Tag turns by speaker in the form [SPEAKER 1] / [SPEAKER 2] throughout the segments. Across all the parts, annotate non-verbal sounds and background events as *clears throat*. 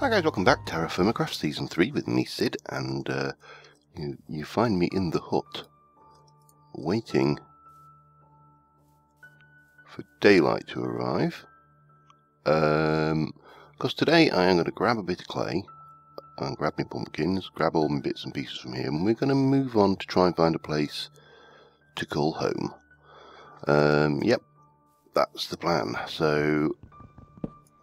[SPEAKER 1] Hi guys, welcome back. Terra Firma Season 3 with me, Cid, and uh, you, you find me in the hut, waiting for daylight to arrive. Um, because today I am going to grab a bit of clay, and grab my pumpkins, grab all my bits and pieces from here, and we're going to move on to try and find a place to call home. Um, yep, that's the plan. So,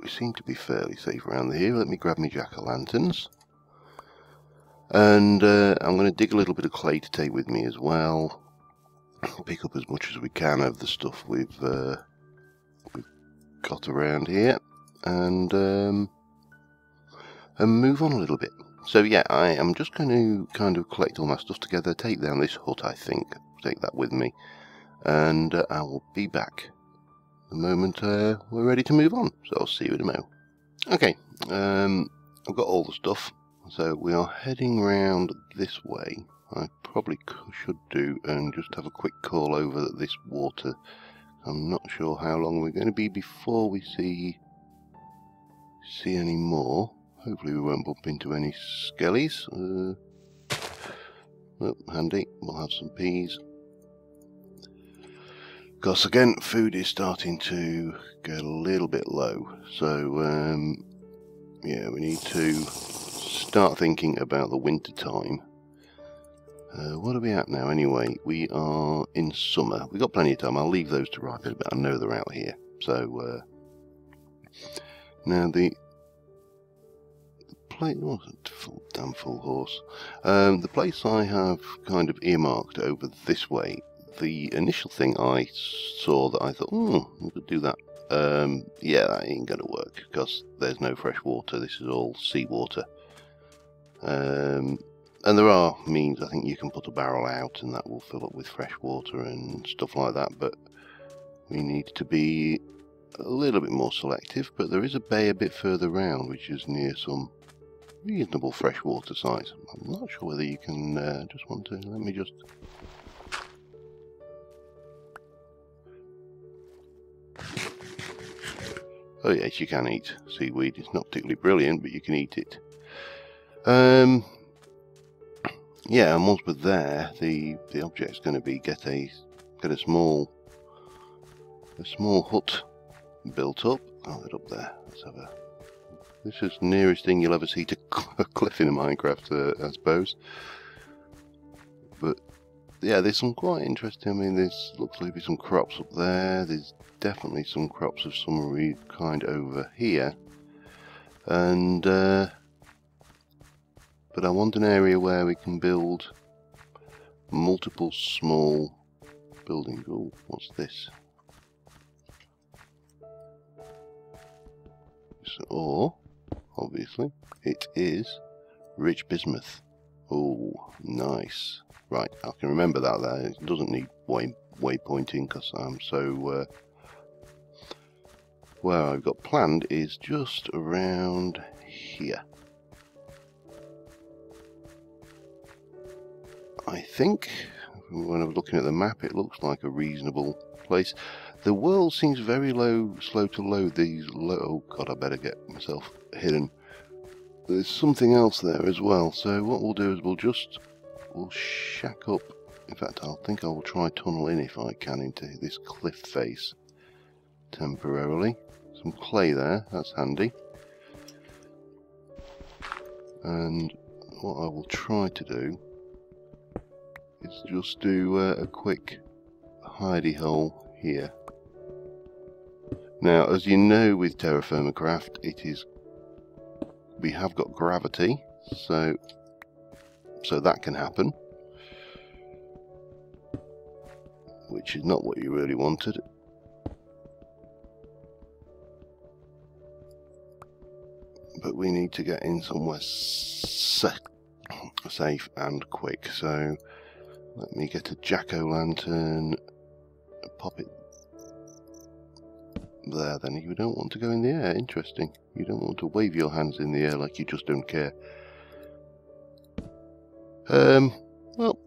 [SPEAKER 1] we seem to be fairly safe around here. Let me grab my jack-o'-lanterns. And uh, I'm going to dig a little bit of clay to take with me as well. *coughs* Pick up as much as we can of the stuff we've, uh, we've got around here. And, um, and move on a little bit. So yeah, I am just going to kind of collect all my stuff together, take down this hut I think, take that with me. And uh, I will be back the moment uh, we're ready to move on. So I'll see you in a moment. Okay, um, I've got all the stuff. So we are heading round this way. I probably should do and just have a quick call over this water. I'm not sure how long we're going to be before we see see any more. Hopefully we won't bump into any skellies. Uh, oh, handy. We'll have some peas. Because again, food is starting to get a little bit low. So, um, yeah, we need to start thinking about the winter time. Uh, what are we at now anyway? We are in summer. We've got plenty of time. I'll leave those to ripen a bit. I know they're out here. So, uh, now the, the place, oh, full, damn full horse. Um, the place I have kind of earmarked over this way the initial thing I saw that I thought, oh, we could do that. Um, yeah, that ain't going to work because there's no fresh water. This is all seawater. Um, and there are means, I think you can put a barrel out and that will fill up with fresh water and stuff like that, but we need to be a little bit more selective. But there is a bay a bit further round which is near some reasonable freshwater sites. I'm not sure whether you can uh, just want to, let me just Oh yes, you can eat seaweed. It's not particularly brilliant, but you can eat it. Um, yeah, and once we're there, the the object's going to be get a get a small a small hut built up. Oh, up there. Let's have a. This is the nearest thing you'll ever see to *laughs* a cliff in a Minecraft, uh, I suppose. Yeah, there's some quite interesting. I mean, there's looks like there's some crops up there. There's definitely some crops of some kind over here. And, uh, but I want an area where we can build multiple small buildings. Oh, what's this? Or, obviously, it is rich bismuth. Oh, nice. Right, I can remember that there. It doesn't need way waypointing because I'm so... Uh, where I've got planned is just around here. I think, when I was looking at the map, it looks like a reasonable place. The world seems very low, slow to load these low... Oh god, I better get myself hidden. There's something else there as well, so what we'll do is we'll just we'll shack up. In fact, I think I will try tunnel in if I can into this cliff face temporarily. Some clay there, that's handy. And what I will try to do is just do uh, a quick hidey hole here. Now, as you know with Terra Firma Craft, it is we have got gravity, so so that can happen. Which is not what you really wanted. But we need to get in somewhere safe and quick. So let me get a jack-o'-lantern, pop it there then. You don't want to go in the air, interesting. You don't want to wave your hands in the air like you just don't care. Um, well,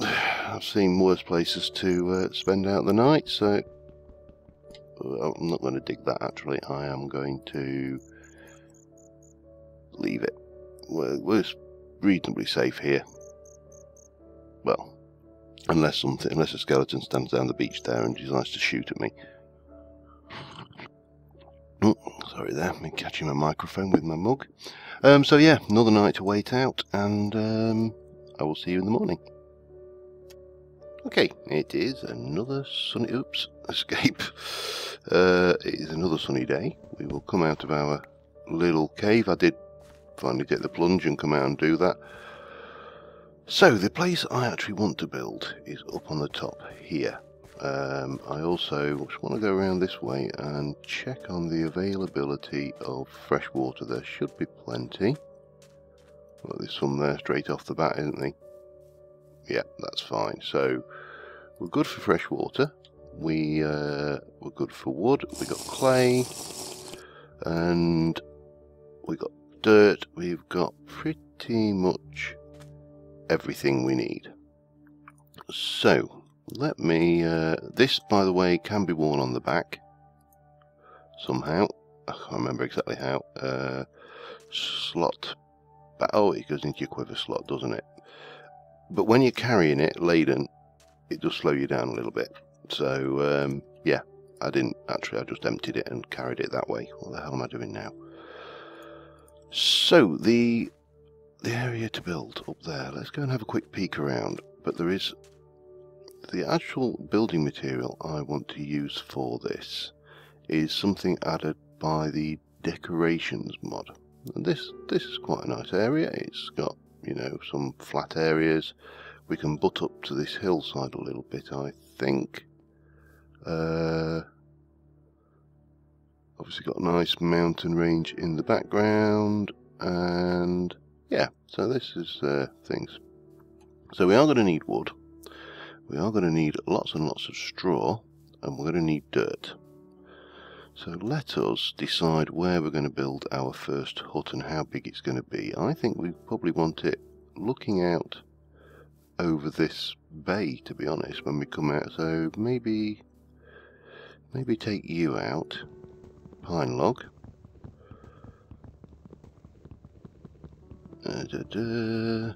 [SPEAKER 1] I've seen worse places to uh, spend out the night, so I'm not going to dig that actually. I am going to leave it. We're, we're reasonably safe here. Well, unless something, unless a skeleton stands down the beach there and decides to shoot at me. Sorry there, me catching my microphone with my mug. Um, so yeah, another night to wait out, and um, I will see you in the morning. Okay, it is another sunny, oops, *laughs* escape. Uh, it is another sunny day. We will come out of our little cave. I did finally take the plunge and come out and do that. So the place I actually want to build is up on the top here. Um, I also just want to go around this way and check on the availability of fresh water. There should be plenty. Well, there's some there straight off the bat, isn't there? Yeah, that's fine. So we're good for fresh water. We uh, we're good for wood. We got clay, and we got dirt. We've got pretty much everything we need. So let me. Uh, this, by the way, can be worn on the back somehow. I can't remember exactly how. Uh, slot. Oh, it goes into your quiver slot, doesn't it? But when you're carrying it laden, it does slow you down a little bit. So um, yeah, I didn't actually. I just emptied it and carried it that way. What the hell am I doing now? So the the area to build up there. Let's go and have a quick peek around. But there is the actual building material I want to use for this is something added by the decorations mod. And this this is quite a nice area. It's got you know some flat areas we can butt up to this hillside a little bit, I think. Uh, obviously got a nice mountain range in the background, and yeah, so this is uh, things. So we are going to need wood, we are going to need lots and lots of straw, and we're going to need dirt. So let us decide where we're going to build our first hut and how big it's going to be. I think we probably want it looking out over this bay, to be honest, when we come out. So maybe, maybe take you out, pine log. Uh, da, da.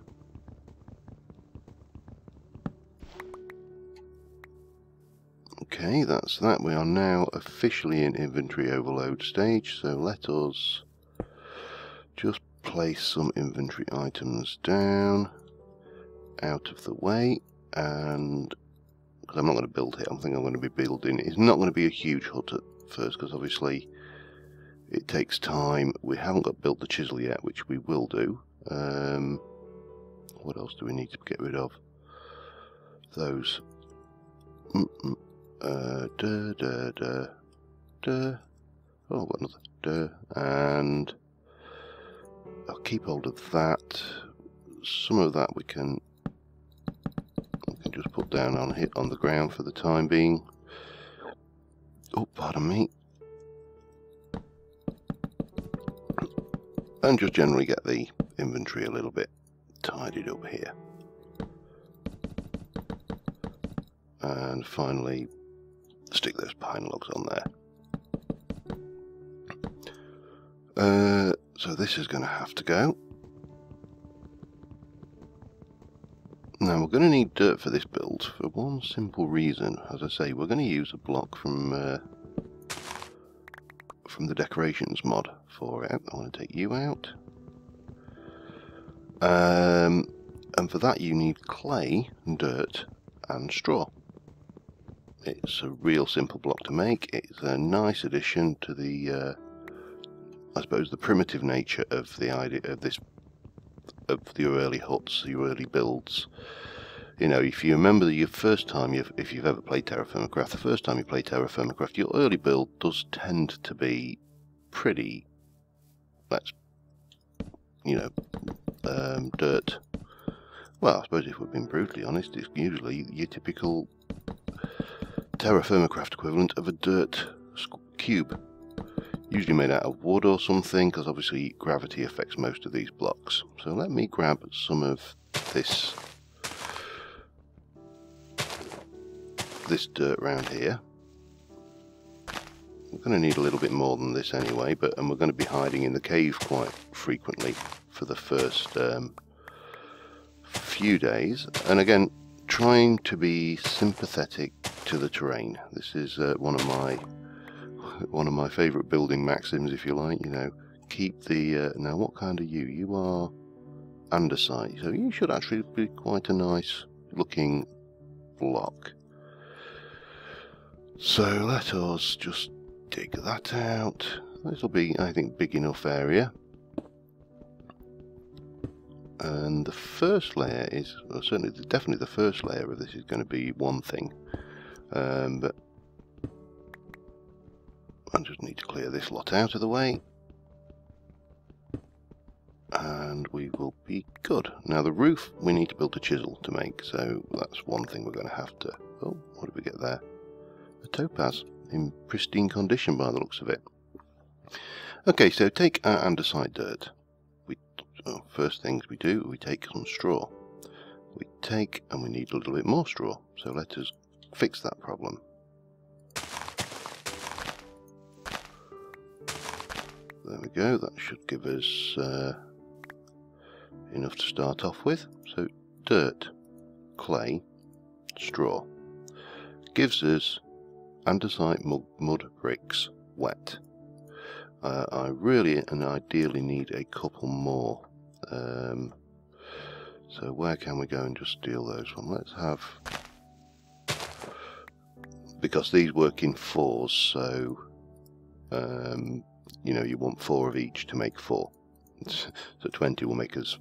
[SPEAKER 1] Okay, that's that. We are now officially in inventory overload stage, so let us just place some inventory items down out of the way and because I'm not going to build it, I think I'm going to be building it's not going to be a huge hut at first because obviously it takes time we haven't got built the chisel yet which we will do um, what else do we need to get rid of those mm -mm. Uh, duh, duh, duh, duh. oh got another duh. and I'll keep hold of that some of that we can can just put down on hit on the ground for the time being. Oh, pardon me. And just generally get the inventory a little bit tidied up here. And finally, stick those pine logs on there. Uh, so this is going to have to go. Now we're going to need dirt for this build for one simple reason. As I say, we're going to use a block from uh, from the decorations mod for it. I want to take you out. Um, and for that you need clay, dirt and straw. It's a real simple block to make. It's a nice addition to the, uh, I suppose, the primitive nature of the idea of this of your early huts, your early builds. You know, if you remember your first time, you've, if you've ever played Terra Firma Craft, the first time you play Terra Firma Craft, your early build does tend to be pretty, let's, you know, um, dirt. Well, I suppose if we've been brutally honest, it's usually your typical Terra Firma Craft equivalent of a dirt cube usually made out of wood or something because obviously gravity affects most of these blocks. So let me grab some of this this dirt around here. We're going to need a little bit more than this anyway, but and we're going to be hiding in the cave quite frequently for the first um, few days. And again, trying to be sympathetic to the terrain. This is uh, one of my one of my favourite building maxims, if you like. You know, keep the uh, now. What kind are you? You are andesite, so you should actually be quite a nice looking block. So let us just dig that out. This will be, I think, big enough area. And the first layer is, well, certainly, definitely the first layer of this is going to be one thing. Um, but I just need to clear this lot out of the way. And we will be good. Now the roof we need to build a chisel to make, so that's one thing we're going to have to... Oh, what did we get there? A topaz in pristine condition by the looks of it. Okay, so take our andesite dirt. We oh, First things we do, we take some straw. We take and we need a little bit more straw, so let us fix that problem. There we go, that should give us uh, enough to start off with. So dirt, clay, straw gives us andesite mud bricks wet. Uh, I really and ideally need a couple more. Um, so where can we go and just steal those from? Let's have... Because these work in fours, so... Um, you know, you want four of each to make four. so 20 will make us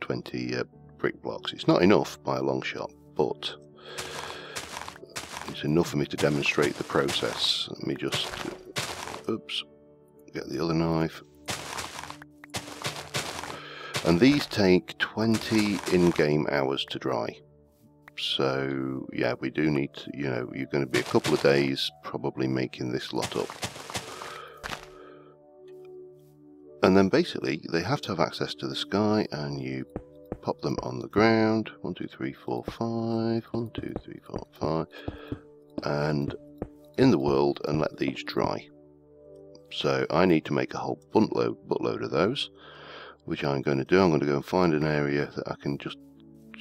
[SPEAKER 1] 20 uh, brick blocks. It's not enough by a long shot, but it's enough for me to demonstrate the process. Let me just, oops, get the other knife. And these take 20 in-game hours to dry. So, yeah, we do need to, you know, you're going to be a couple of days probably making this lot up. And then basically, they have to have access to the sky, and you pop them on the ground. One, two, three, four, five. One, two, three, four, five. And in the world, and let these dry. So I need to make a whole buttload, buttload of those, which I'm going to do. I'm going to go and find an area that I can just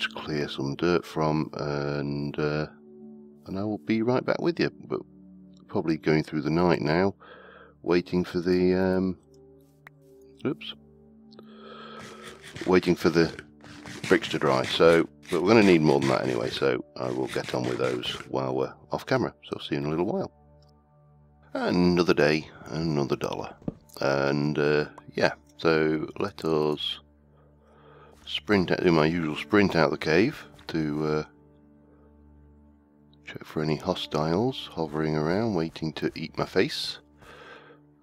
[SPEAKER 1] clear some dirt from, and uh, and I will be right back with you. But probably going through the night now, waiting for the um, oops, waiting for the bricks to dry. So, but we're going to need more than that anyway. So I will get on with those while we're off camera. So I'll see you in a little while. Another day, another dollar, and uh, yeah. So let us sprint out, do my usual sprint out the cave to uh, check for any hostiles hovering around, waiting to eat my face.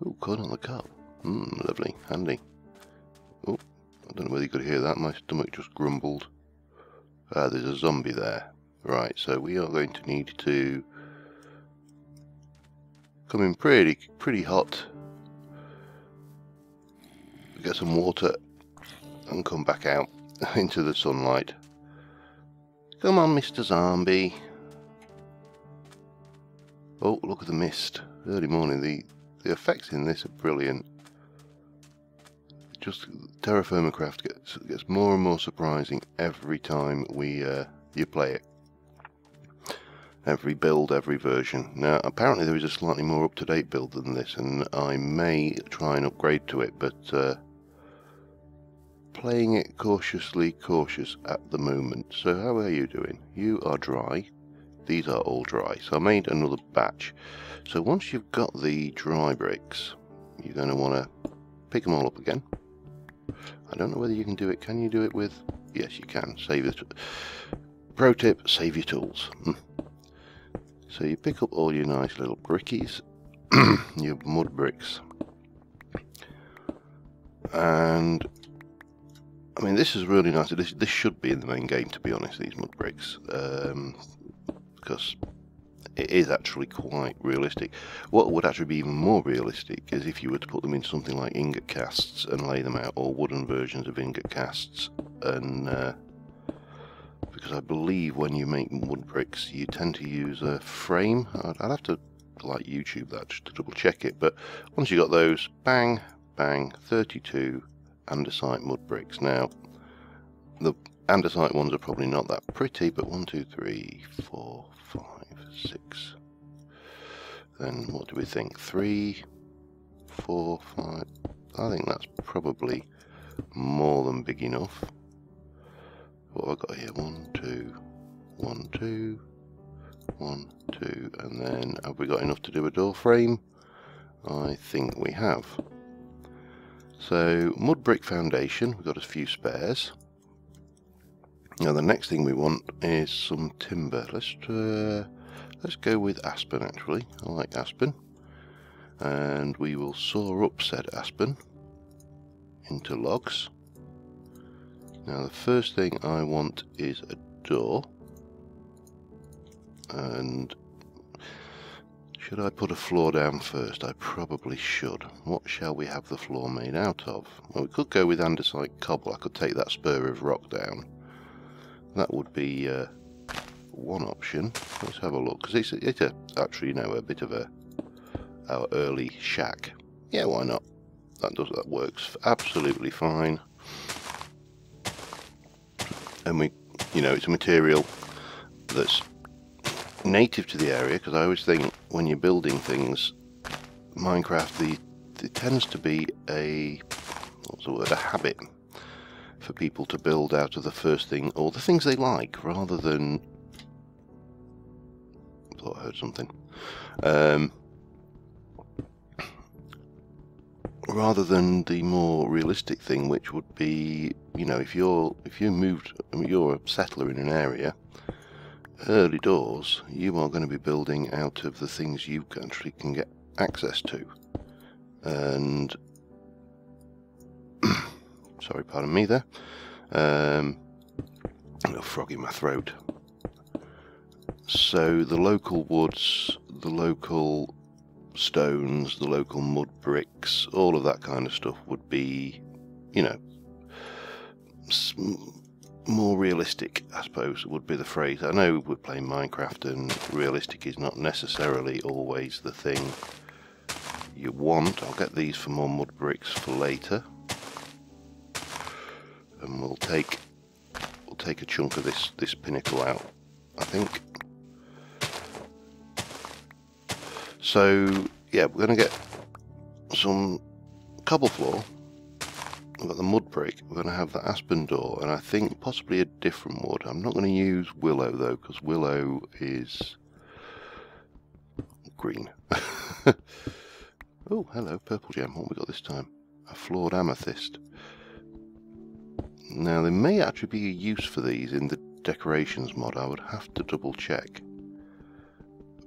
[SPEAKER 1] Oh, caught on the cup. Mmm, lovely, handy. Oh, I don't know whether you could hear that. My stomach just grumbled. Ah, there's a zombie there. Right, so we are going to need to come in pretty, pretty hot. Get some water and come back out *laughs* into the sunlight. Come on, Mr. Zombie. Oh, look at the mist. Early morning. The, the effects in this are brilliant just Terra Firma Craft gets gets more and more surprising every time we uh, you play it. Every build, every version. Now, apparently there is a slightly more up-to-date build than this, and I may try and upgrade to it, but uh, playing it cautiously cautious at the moment. So how are you doing? You are dry. These are all dry. So I made another batch. So once you've got the dry bricks, you're going to want to pick them all up again. I don't know whether you can do it. Can you do it with... Yes, you can. Save it. Pro tip, save your tools. Hmm. So you pick up all your nice little brickies, *clears throat* your mud bricks. And, I mean, this is really nice. This, this should be in the main game, to be honest, these mud bricks. Um, because it is actually quite realistic. What would actually be even more realistic is if you were to put them in something like ingot casts and lay them out, or wooden versions of ingot casts, and uh, because I believe when you make mud bricks, you tend to use a frame. I'd, I'd have to like YouTube that just to double check it, but once you got those, bang, bang, 32 andesite mud bricks. Now, the andesite ones are probably not that pretty, but one, two, three, four, five, six. Then what do we think? Three, four, five. I think that's probably more than big enough. What have I got here? One, two, one, two, one, two, and then have we got enough to do a door frame? I think we have. So mud brick foundation, we've got a few spares. Now the next thing we want is some timber. Let's uh, let's go with aspen actually. I like aspen, and we will saw up said aspen into logs. Now the first thing I want is a door, and should I put a floor down first? I probably should. What shall we have the floor made out of? Well, we could go with andesite cobble. I could take that spur of rock down. That would be uh, one option. Let's have a look, because it's, it's a, actually, you know, a bit of a our early shack. Yeah, why not? That does that works absolutely fine. And we, you know, it's a material that's native to the area because I always think when you're building things, Minecraft, the it tends to be a what's the word, a habit for people to build out of the first thing or the things they like rather than. I thought I heard something. Um, rather than the more realistic thing, which would be, you know, if you're if you moved, I mean, you're a settler in an area early doors, you are going to be building out of the things you actually can get access to. And, *clears throat* sorry, pardon me there. Um, a little frog in my throat. So the local woods, the local stones, the local mud bricks, all of that kind of stuff would be, you know, more realistic, I suppose, would be the phrase. I know we're playing Minecraft and realistic is not necessarily always the thing you want. I'll get these for more mud bricks for later. And we'll take we'll take a chunk of this this pinnacle out, I think. So yeah, we're gonna get some cobble floor We've got the mud brick. We're going to have the aspen door, and I think possibly a different wood. I'm not going to use willow though, because willow is green. *laughs* oh, hello, purple gem. What we got this time? A flawed amethyst. Now, there may actually be a use for these in the decorations mod. I would have to double check.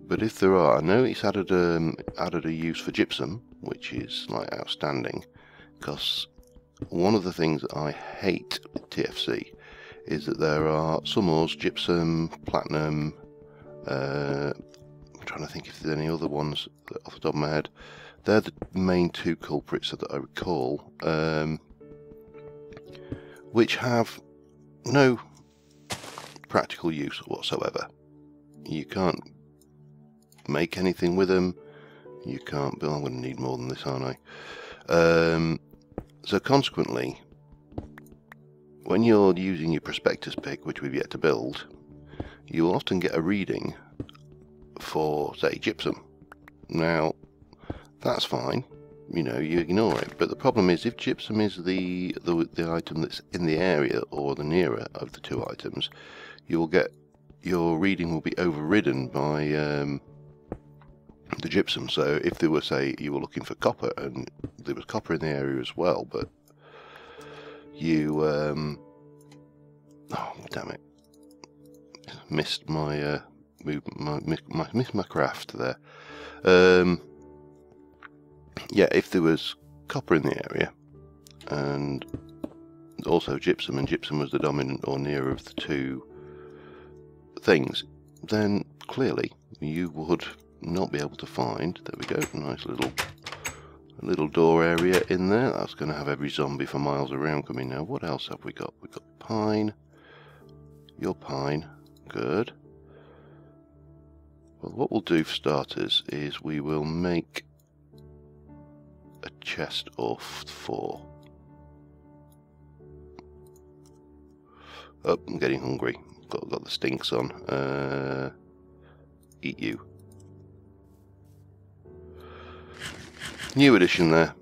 [SPEAKER 1] But if there are, I know it's added um, added a use for gypsum, which is like outstanding, because one of the things I hate with TFC is that there are some ores, gypsum, platinum, uh, I'm trying to think if there's any other ones off the top of my head. They're the main two culprits that I recall, um, which have no practical use whatsoever. You can't make anything with them. You can't build. I'm going to need more than this, aren't I? Um, so consequently, when you're using your prospector's pick, which we've yet to build, you will often get a reading for, say, gypsum. Now, that's fine, you know, you ignore it. But the problem is, if gypsum is the, the, the item that's in the area or the nearer of the two items, you will get your reading will be overridden by um, the gypsum. So if there were, say, you were looking for copper and there was copper in the area as well, but you, um, oh damn it, missed my uh, move, my, my missed my craft there. Um, yeah, if there was copper in the area and also gypsum, and gypsum was the dominant or near of the two things, then clearly you would not be able to find. There we go, nice little little door area in there. That's going to have every zombie for miles around coming now. What else have we got? We've got pine. Your pine. Good. Well, what we'll do for starters is we will make a chest or four. Oh, I'm getting hungry. Got got the stinks on. Uh, eat you. New edition there.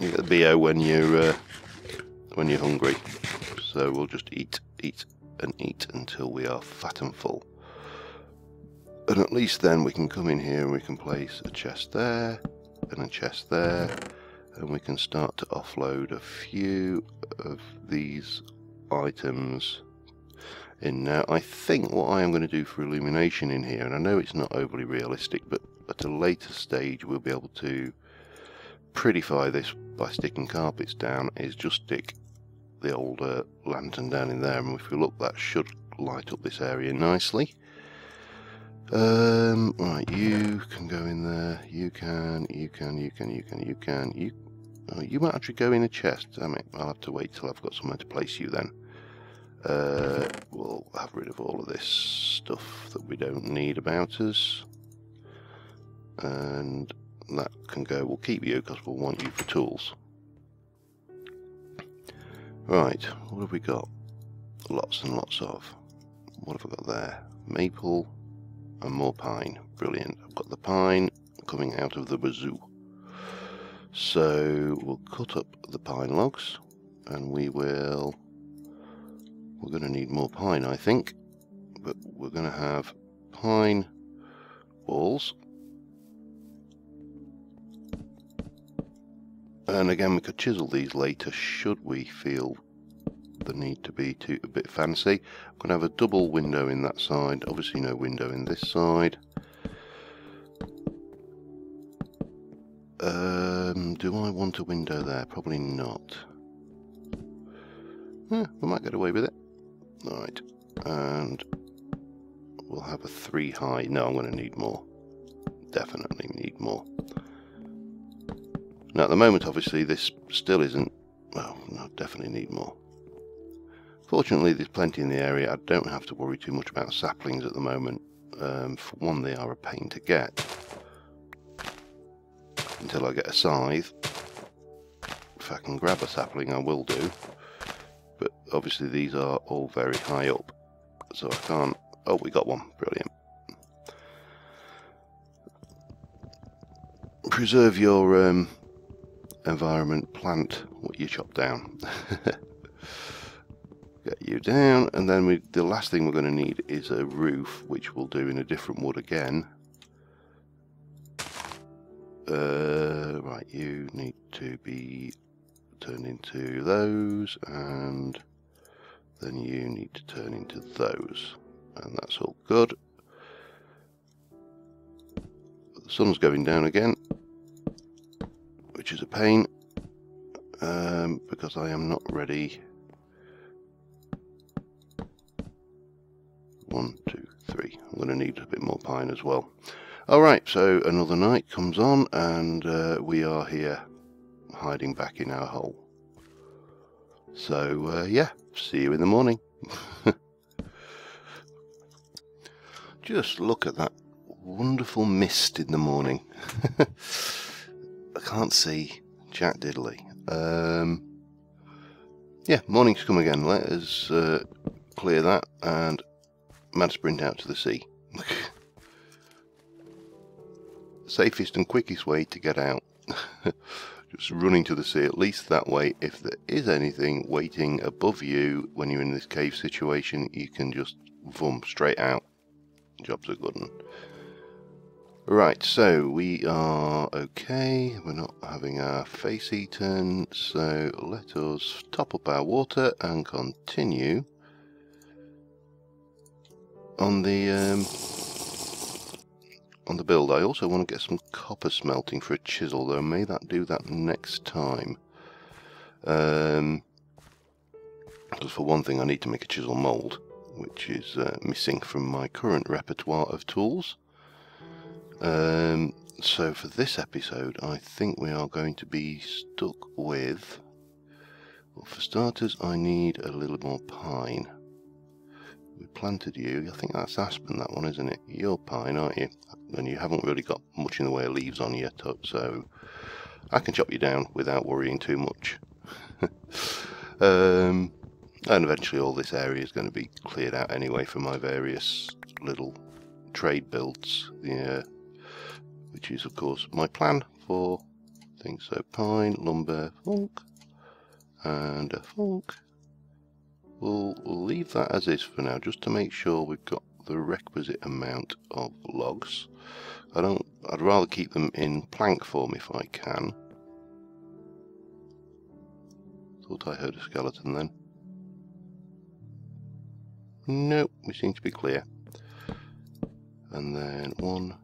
[SPEAKER 1] You get the BO when you're uh, when you're hungry. So we'll just eat, eat, and eat until we are fat and full. And at least then we can come in here and we can place a chest there and a chest there and we can start to offload a few of these items in now. I think what I am going to do for illumination in here, and I know it's not overly realistic, but at a later stage we'll be able to prettify this by sticking carpets down, is just stick the old uh, lantern down in there, and if we look that should light up this area nicely. Um, right, you can go in there, you can, you can, you can, you can, you can, you Oh, you might actually go in a chest. Damn it, I'll have to wait till I've got somewhere to place you then. Uh, we'll have rid of all of this stuff that we don't need about us. And that can go. We'll keep you because we'll want you for tools. Right, what have we got? Lots and lots of. What have I got there? Maple and more pine. Brilliant. I've got the pine coming out of the bazoo. So we'll cut up the pine logs and we will, we're going to need more pine I think, but we're going to have pine walls. And again we could chisel these later should we feel the need to be too, a bit fancy. I'm going to have a double window in that side, obviously no window in this side. Um, do I want a window there? Probably not. We might get away with it. Alright, and we'll have a three high. No, I'm going to need more. Definitely need more. Now at the moment, obviously, this still isn't... Well, I definitely need more. Fortunately, there's plenty in the area. I don't have to worry too much about saplings at the moment. Um, for one, they are a pain to get until I get a scythe. If I can grab a sapling I will do. But obviously these are all very high up. So I can't... Oh, we got one. Brilliant. Preserve your um, environment, plant what you chop down. *laughs* Get you down, and then we, the last thing we're going to need is a roof, which we'll do in a different wood again. Uh, right, you need to be turned into those, and then you need to turn into those. And that's all good. The sun's going down again, which is a pain, um, because I am not ready. One, two, three. I'm going to need a bit more pine as well. Alright, so another night comes on and uh, we are here hiding back in our hole. So, uh, yeah, see you in the morning. *laughs* Just look at that wonderful mist in the morning. *laughs* I can't see Jack Diddley. Um, yeah, morning's come again. Let us uh, clear that and mad sprint out to the sea. *laughs* safest and quickest way to get out. *laughs* just running to the sea, at least that way, if there is anything waiting above you when you're in this cave situation, you can just boom, straight out. Job's are good. Right, so we are okay, we're not having our face eaten, so let us top up our water and continue on the um, on the build. I also want to get some copper smelting for a chisel, though may that do that next time. Um, because for one thing I need to make a chisel mould, which is uh, missing from my current repertoire of tools. Um, so for this episode I think we are going to be stuck with, well for starters I need a little more pine. we planted you. I think that's aspen, that one, isn't it? You're pine, aren't you? And you haven't really got much in the way of leaves on yet, so I can chop you down without worrying too much. *laughs* um, and eventually all this area is going to be cleared out anyway for my various little trade builds, yeah, which is of course my plan for things. So pine, lumber, funk, and a funk. We'll leave that as is for now, just to make sure we've got the requisite amount of logs. I don't. I'd rather keep them in plank form if I can. Thought I heard a skeleton then. Nope, we seem to be clear. And then one,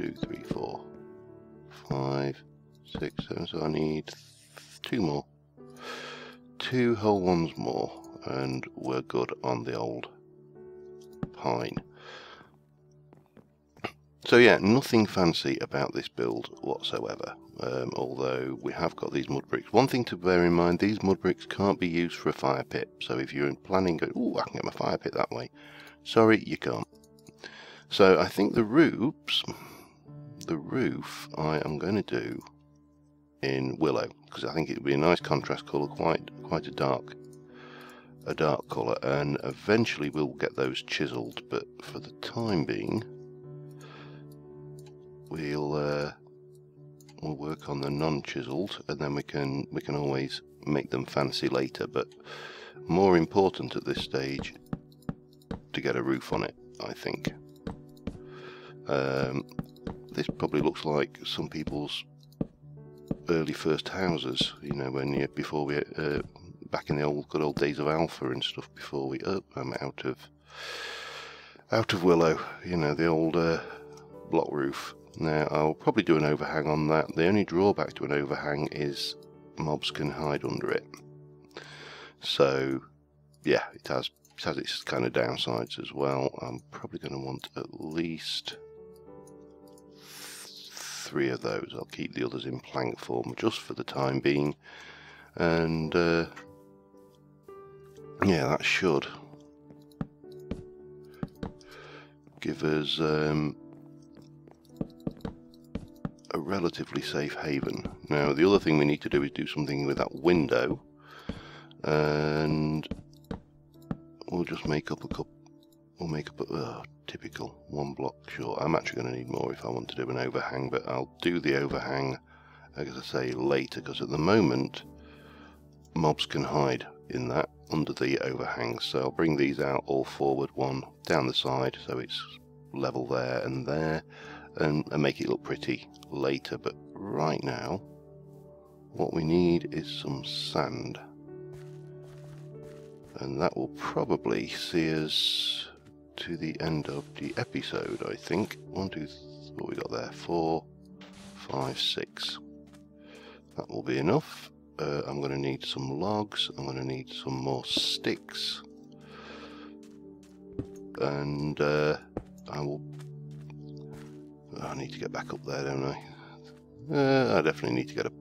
[SPEAKER 1] two, three, four, five, six, seven. So I need two more. Two whole ones more, and we're good on the old pine. So yeah, nothing fancy about this build whatsoever, um, although we have got these mud bricks. One thing to bear in mind, these mud bricks can't be used for a fire pit, so if you're planning, oh, I can get my fire pit that way. Sorry, you can't. So I think the roofs, the roof I am going to do in willow, because I think it would be a nice contrast colour, quite quite a dark a dark colour, and eventually we'll get those chiselled, but for the time being, we'll uh, we'll work on the non-chiseled and then we can we can always make them fancy later but more important at this stage to get a roof on it I think. Um, this probably looks like some people's early first houses you know when you before we uh, back in the old good old days of alpha and stuff before we oh, I'm out of out of willow you know the old uh, block roof now I'll probably do an overhang on that. The only drawback to an overhang is mobs can hide under it. So yeah, it has it has its kind of downsides as well. I'm probably going to want at least three of those. I'll keep the others in plank form just for the time being. And uh, yeah, that should give us um, a relatively safe haven. Now the other thing we need to do is do something with that window and we'll just make up a couple we'll make a typical one block short. I'm actually going to need more if I want to do an overhang but I'll do the overhang as I say later because at the moment mobs can hide in that under the overhang so I'll bring these out all forward one down the side so it's level there and there and, and make it look pretty later, but right now, what we need is some sand. And that will probably see us to the end of the episode, I think. One, two, what we got there? Four, five, six. That will be enough. Uh, I'm going to need some logs. I'm going to need some more sticks. And uh, I will I need to get back up there, don't I? Uh, I definitely need to get a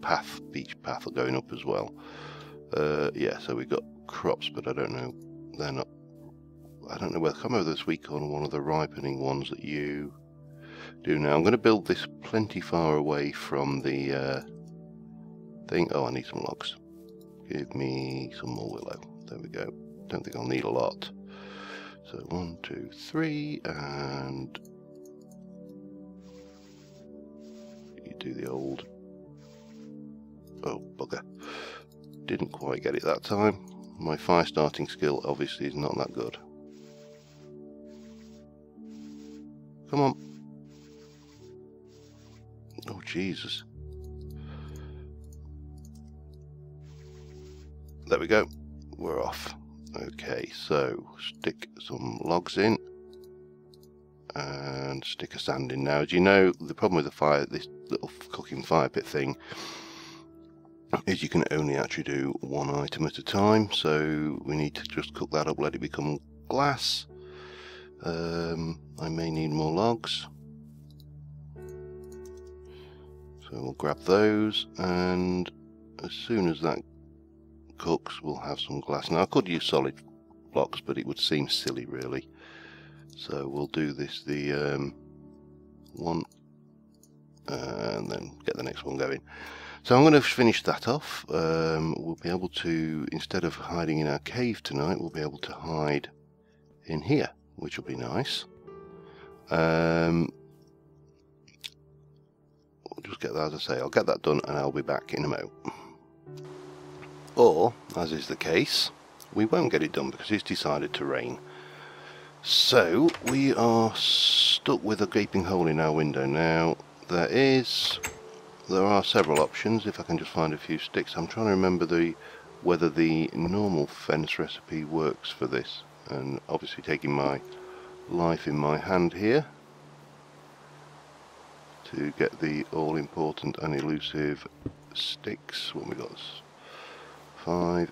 [SPEAKER 1] path, beach path going up as well. Uh, yeah, so we've got crops, but I don't know. They're not. I don't know whether come over this week on one of the ripening ones that you do now. I'm going to build this plenty far away from the uh, thing. Oh, I need some logs. Give me some more willow. There we go. Don't think I'll need a lot. So one, two, three, and you do the old... Oh, bugger. Didn't quite get it that time. My fire starting skill obviously is not that good. Come on. Oh, Jesus. There we go. We're off. Okay, so stick some logs in and stick a sand in now. As you know, the problem with the fire, this little cooking fire pit thing, is you can only actually do one item at a time. So we need to just cook that up, let it become glass. Um, I may need more logs. So we'll grab those and as soon as that cooks we'll have some glass. Now I could use solid blocks, but it would seem silly really. So we'll do this the um, one and then get the next one going. So I'm going to finish that off. Um, we'll be able to, instead of hiding in our cave tonight, we'll be able to hide in here, which will be nice. Um, we'll just get that, as I say, I'll get that done and I'll be back in a moment. Or, as is the case, we won't get it done because it's decided to rain. So, we are stuck with a gaping hole in our window now. There is, there are several options if I can just find a few sticks. I'm trying to remember the whether the normal fence recipe works for this and obviously taking my life in my hand here to get the all important and elusive sticks. What we got? Five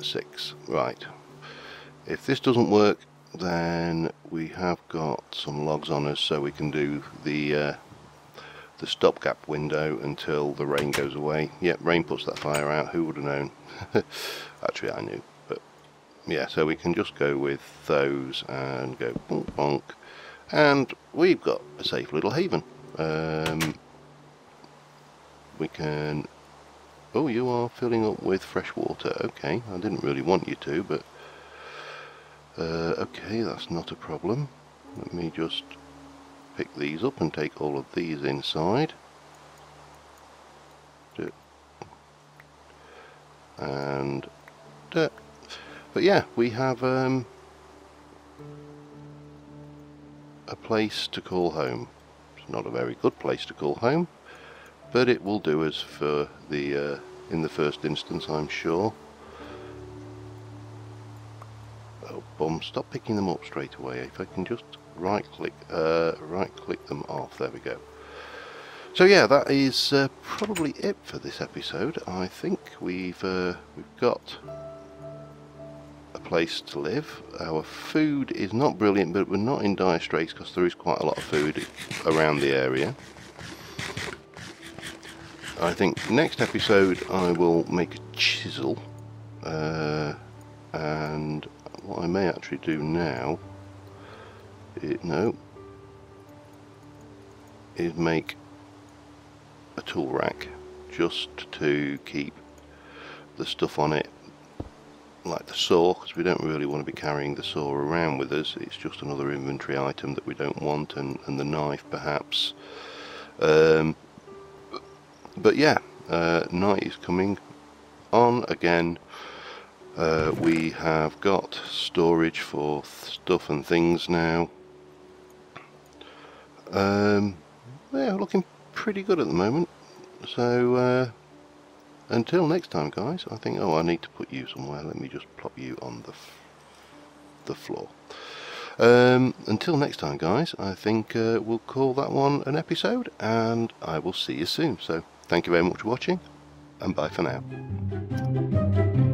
[SPEAKER 1] six. Right. If this doesn't work then we have got some logs on us so we can do the uh, the stopgap window until the rain goes away. Yep rain puts that fire out. Who would have known? *laughs* Actually I knew yeah so we can just go with those and go bonk bonk. And we've got a safe little haven. Um, we can oh you are filling up with fresh water. Okay I didn't really want you to but uh, okay that's not a problem. Let me just pick these up and take all of these inside. And but yeah we have um, a place to call home. It's not a very good place to call home but it will do us for the uh, in the first instance I'm sure. Oh bum stop picking them up straight away. If I can just right click uh, right click them off there we go. So yeah that is uh, probably it for this episode. I think we've uh, we've got place to live. Our food is not brilliant but we're not in dire straits because there is quite a lot of food around the area. I think next episode I will make a chisel uh, and what I may actually do now it, no is make a tool rack just to keep the stuff on it like the saw because we don't really want to be carrying the saw around with us. It's just another inventory item that we don't want and, and the knife perhaps. Um, but yeah uh, night is coming on again. Uh, we have got storage for stuff and things now. Um, yeah, looking pretty good at the moment. So, uh, until next time, guys, I think, oh, I need to put you somewhere. Let me just plop you on the, the floor. Um, until next time, guys, I think uh, we'll call that one an episode, and I will see you soon. So, thank you very much for watching, and bye for now.